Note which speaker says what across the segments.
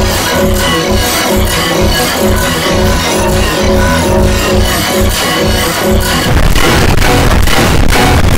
Speaker 1: Thank you.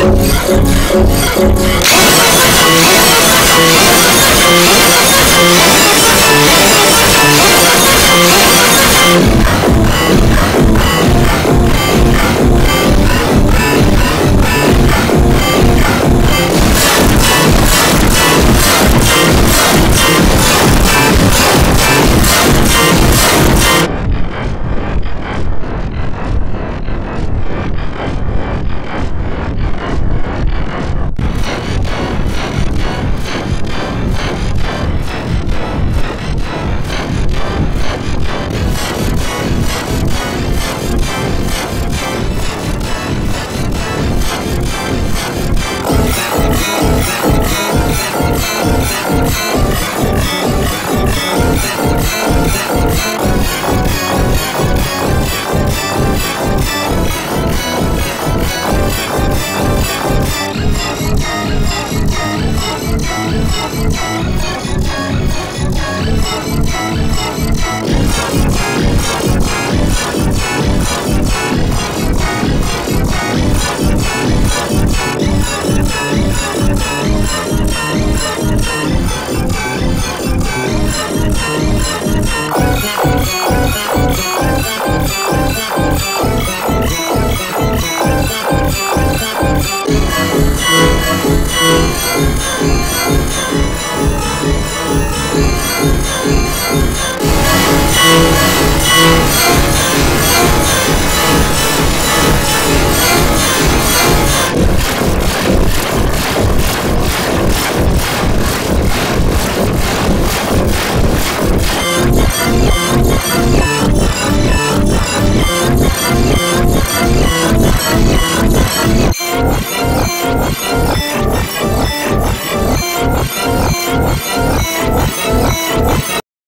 Speaker 1: Oh, my God. Música